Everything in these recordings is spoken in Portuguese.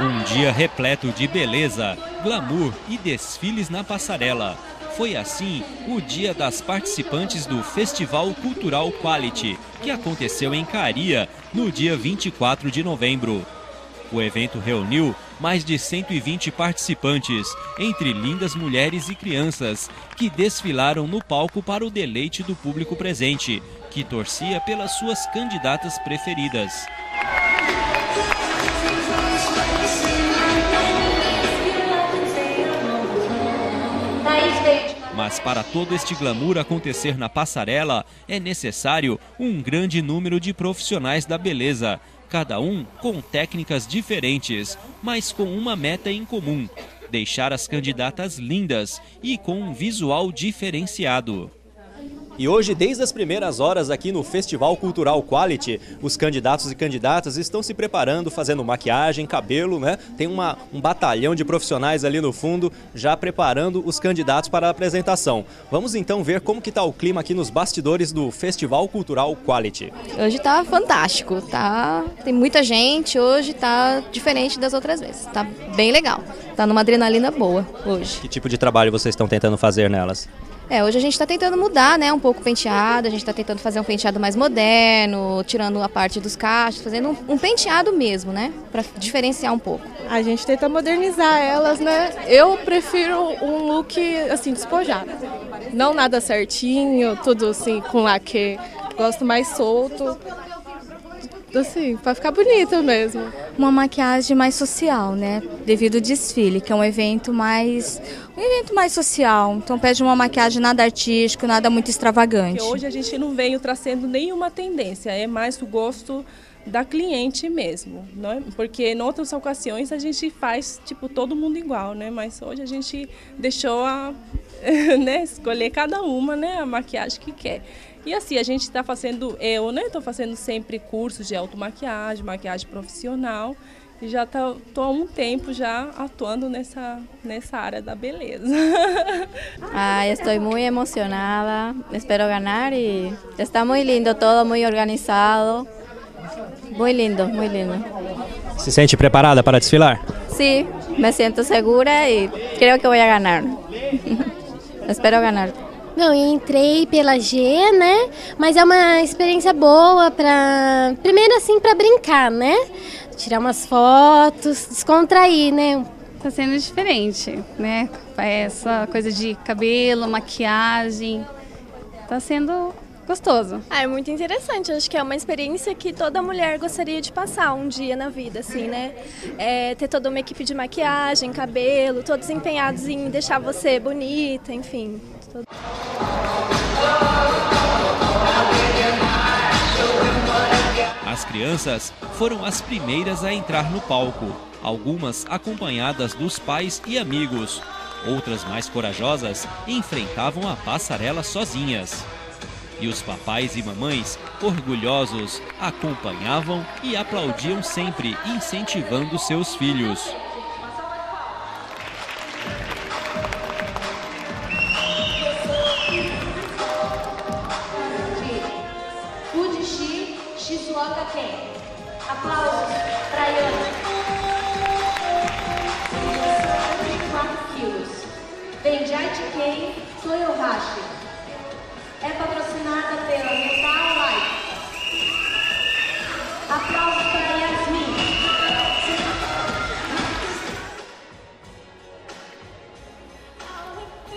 Um dia repleto de beleza, glamour e desfiles na passarela. Foi assim o dia das participantes do Festival Cultural Quality, que aconteceu em Caria no dia 24 de novembro. O evento reuniu mais de 120 participantes, entre lindas mulheres e crianças, que desfilaram no palco para o deleite do público presente, que torcia pelas suas candidatas preferidas. Mas para todo este glamour acontecer na passarela, é necessário um grande número de profissionais da beleza, cada um com técnicas diferentes, mas com uma meta em comum: deixar as candidatas lindas e com um visual diferenciado. E hoje, desde as primeiras horas aqui no Festival Cultural Quality, os candidatos e candidatas estão se preparando, fazendo maquiagem, cabelo, né? Tem uma, um batalhão de profissionais ali no fundo, já preparando os candidatos para a apresentação. Vamos então ver como que está o clima aqui nos bastidores do Festival Cultural Quality. Hoje está fantástico, tá? Tem muita gente, hoje está diferente das outras vezes. Tá bem legal. Tá numa adrenalina boa hoje. Que tipo de trabalho vocês estão tentando fazer nelas? É, hoje a gente está tentando mudar, né, um pouco o penteado, a gente está tentando fazer um penteado mais moderno, tirando a parte dos cachos, fazendo um, um penteado mesmo, né, para diferenciar um pouco. A gente tenta modernizar elas, né? Eu prefiro um look assim despojado, não nada certinho, tudo assim com laque. Gosto mais solto, assim, para ficar bonita mesmo. Uma maquiagem mais social, né? Devido ao desfile, que é um evento mais um evento mais social. Então pede uma maquiagem nada artístico, nada muito extravagante. Porque hoje a gente não veio trazendo nenhuma tendência, é mais o gosto da cliente mesmo, é? Porque em outras ocasiões a gente faz tipo todo mundo igual, né? Mas hoje a gente deixou a né, escolher cada uma, né, a maquiagem que quer. E assim, a gente está fazendo, eu né, estou fazendo sempre cursos de automaquiagem, maquiagem profissional. E já estou há um tempo já atuando nessa, nessa área da beleza. Ah, estou muito emocionada, espero ganhar e está muito lindo todo, muito organizado. Muito lindo, muito lindo. Se sente preparada para desfilar? Sim, me sinto segura e creio que vou ganhar. espero ganhar. Não, eu entrei pela G, né? Mas é uma experiência boa para primeiro assim para brincar, né? Tirar umas fotos, descontrair, né? Tá sendo diferente, né? Essa coisa de cabelo, maquiagem, tá sendo gostoso. Ah, é muito interessante. Acho que é uma experiência que toda mulher gostaria de passar um dia na vida, assim, né? É, ter toda uma equipe de maquiagem, cabelo, todos empenhados em deixar você bonita, enfim. Todo... As crianças foram as primeiras a entrar no palco, algumas acompanhadas dos pais e amigos. Outras mais corajosas enfrentavam a passarela sozinhas. E os papais e mamães, orgulhosos, acompanhavam e aplaudiam sempre, incentivando seus filhos. Toyohashi. É patrocinada pela Metal Life. Aplausos para Yasmin.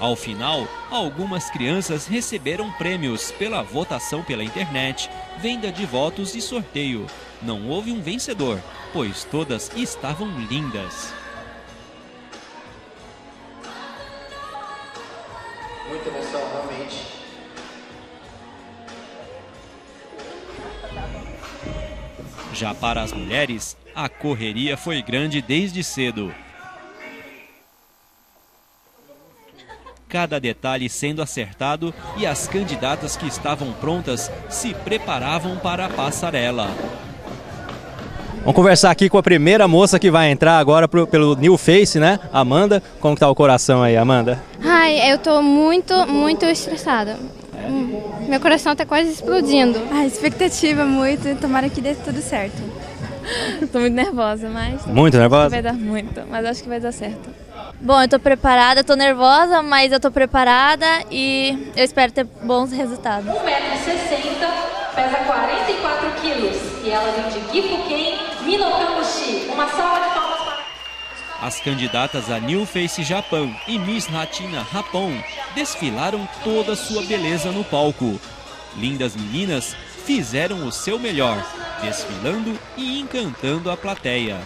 Ao final, algumas crianças receberam prêmios pela votação pela internet, venda de votos e sorteio. Não houve um vencedor, pois todas estavam lindas. Já para as mulheres, a correria foi grande desde cedo. Cada detalhe sendo acertado e as candidatas que estavam prontas se preparavam para a passarela. Vamos conversar aqui com a primeira moça que vai entrar agora pro, pelo New Face, né? Amanda. Como que tá o coração aí, Amanda? Ai, eu tô muito, muito estressada. Meu coração tá quase explodindo. A expectativa muito, tomara que dê tudo certo. Tô muito nervosa, mas. Muito nervosa? Vai dar muito, mas acho que vai dar certo. Bom, eu tô preparada, tô nervosa, mas eu tô preparada e eu espero ter bons resultados. 1,60m, pesa 44 quilos e ela vem de Gifuken, Minokamushi. Uma salva de. As candidatas a New Face Japão e Miss Latina Japão desfilaram toda sua beleza no palco. Lindas meninas fizeram o seu melhor, desfilando e encantando a plateia.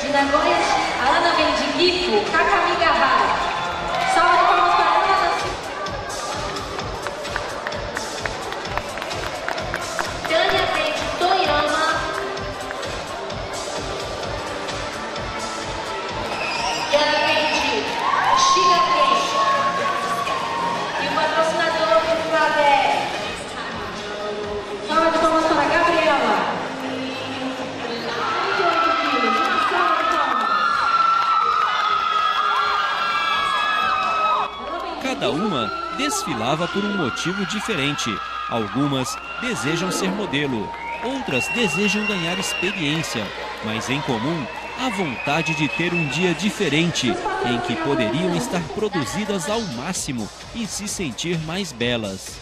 De Nagoya, a Ana vem de desfilava por um motivo diferente. Algumas desejam ser modelo, outras desejam ganhar experiência, mas em comum, a vontade de ter um dia diferente em que poderiam estar produzidas ao máximo e se sentir mais belas.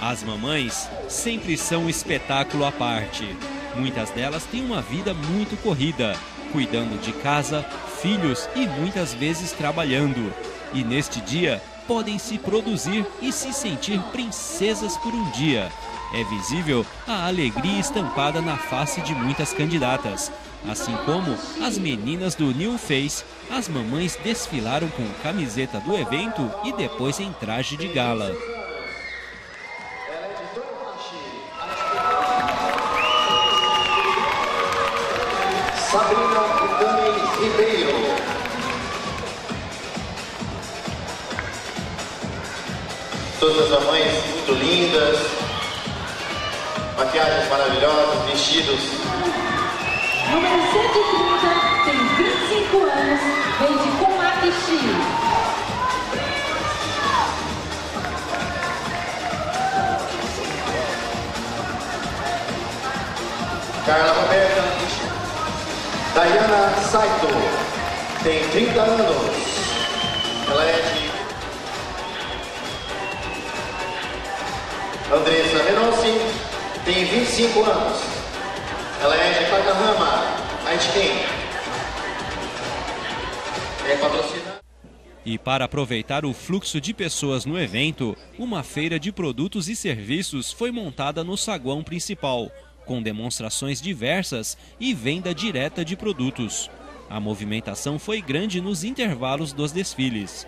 As mamães sempre são um espetáculo à parte. Muitas delas têm uma vida muito corrida, cuidando de casa, filhos e muitas vezes trabalhando. E neste dia podem se produzir e se sentir princesas por um dia. É visível a alegria estampada na face de muitas candidatas. Assim como as meninas do New Face, as mamães desfilaram com camiseta do evento e depois em traje de gala. Todas as mamães muito lindas, maquiagens maravilhosas, vestidos. Número 130, tem 25 anos, vem de Kumakishi. Carla Roberta. Dayana Saito, tem 30 anos. Ela é de. Andressa Menossi, tem 25 anos. Ela é de Takahama, Aichiken. É patrocinada. E para aproveitar o fluxo de pessoas no evento, uma feira de produtos e serviços foi montada no saguão principal, com demonstrações diversas e venda direta de produtos. A movimentação foi grande nos intervalos dos desfiles.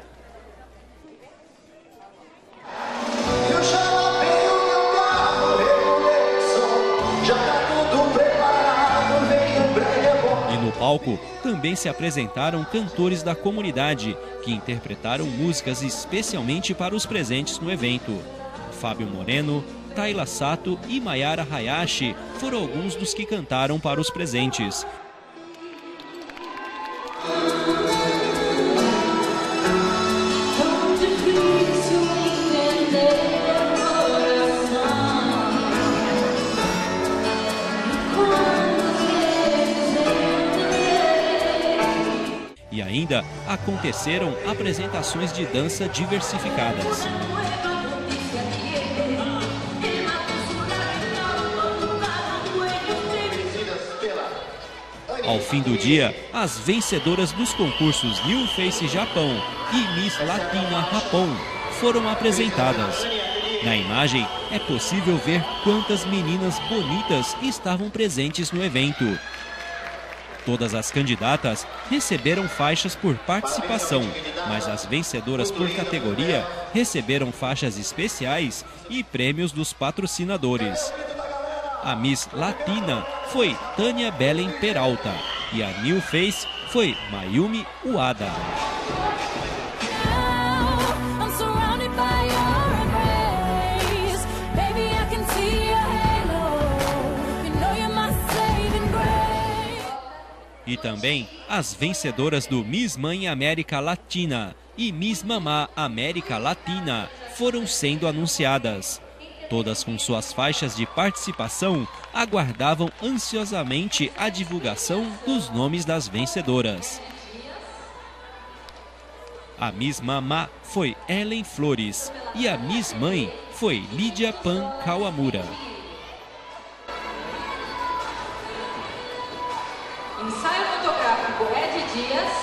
Palco também se apresentaram cantores da comunidade, que interpretaram músicas especialmente para os presentes no evento. Fábio Moreno, Tayla Sato e Mayara Hayashi foram alguns dos que cantaram para os presentes. E ainda aconteceram apresentações de dança diversificadas. Ao fim do dia, as vencedoras dos concursos New Face Japão e Miss Latina Japão foram apresentadas. Na imagem é possível ver quantas meninas bonitas estavam presentes no evento. Todas as candidatas receberam faixas por participação, mas as vencedoras por categoria receberam faixas especiais e prêmios dos patrocinadores. A Miss Latina foi Tânia Belen Peralta e a New Face foi Mayumi Uada. Também as vencedoras do Miss Mãe América Latina e Miss Mamá América Latina foram sendo anunciadas. Todas com suas faixas de participação aguardavam ansiosamente a divulgação dos nomes das vencedoras. A Miss Mamá foi Ellen Flores e a Miss Mãe foi Lídia Pan Kawamura. Dias.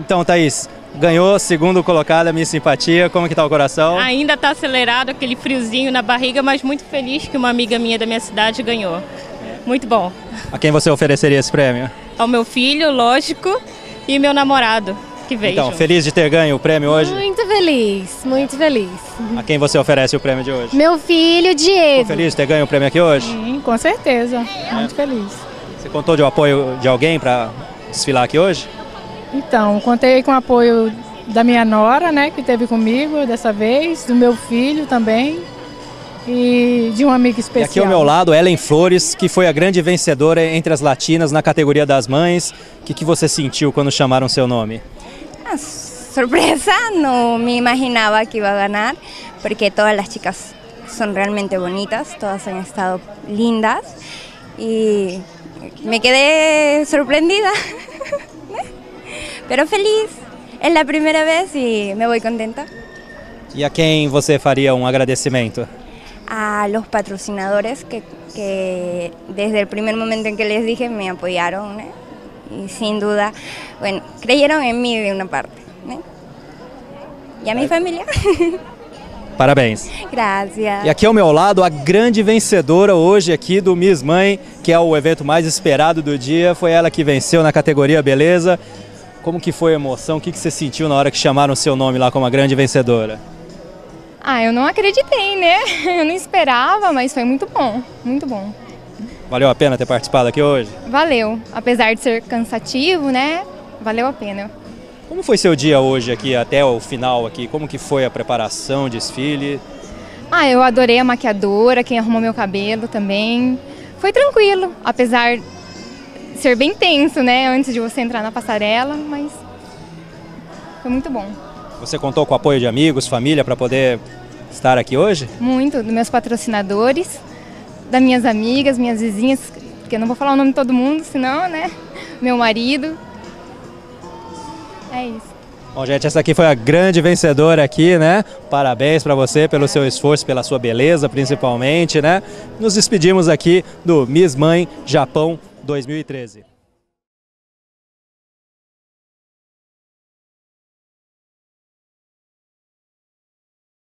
Então, Thaís, ganhou, segundo colocada, minha simpatia. Como que tá o coração? Ainda está acelerado, aquele friozinho na barriga, mas muito feliz que uma amiga minha da minha cidade ganhou. Muito bom. A quem você ofereceria esse prêmio? Ao meu filho, lógico, e meu namorado, que veio. Então, junto. feliz de ter ganho o prêmio hoje? Muito feliz, muito feliz. A quem você oferece o prêmio de hoje? Meu filho, Diego. Ficou feliz de ter ganho o prêmio aqui hoje? Sim, com certeza. Muito feliz. Você contou de um apoio de alguém para desfilar aqui hoje? Então, contei com o apoio da minha nora, né, que esteve comigo dessa vez, do meu filho também e de um amigo E especial. aqui ao meu lado, Ellen Flores, que foi a grande vencedora entre as latinas na categoria das mães. O que, que você sentiu quando chamaram seu nome? Ah, sorpresa, no me imaginaba que iba a ganar, porque todas las chicas son realmente bonitas, todas han estado lindas y me quedé sorprendida, pero feliz. Es la primera vez y me voy contenta. E a quem você faria um agradecimento? A los patrocinadores que, que desde el primer momento en que les dije me apoyaron ¿eh? y sin duda, bueno, creyeron en mí de una parte. ¿eh? Y a mi familia. Parabéns. Gracias. E aqui ao meu lado, a grande vencedora hoje aqui do Miss Mãe, que é o evento mais esperado do dia, foi ela que venceu na categoria Beleza. Como que foi a emoção? O que, que você sentiu na hora que chamaram seu nome lá como a grande vencedora? Ah, eu não acreditei, né? Eu não esperava, mas foi muito bom, muito bom. Valeu a pena ter participado aqui hoje? Valeu, apesar de ser cansativo, né? Valeu a pena. Como foi seu dia hoje aqui até o final aqui? Como que foi a preparação, o desfile? Ah, eu adorei a maquiadora, quem arrumou meu cabelo também. Foi tranquilo, apesar ser bem tenso, né? Antes de você entrar na passarela, mas foi muito bom. Você contou com o apoio de amigos, família para poder estar aqui hoje? Muito dos meus patrocinadores, das minhas amigas, minhas vizinhas, porque eu não vou falar o nome de todo mundo, senão, né? Meu marido. É isso. Bom, gente, essa aqui foi a grande vencedora aqui, né? Parabéns para você pelo seu esforço, pela sua beleza, principalmente, né? Nos despedimos aqui do Miss Mãe Japão 2013.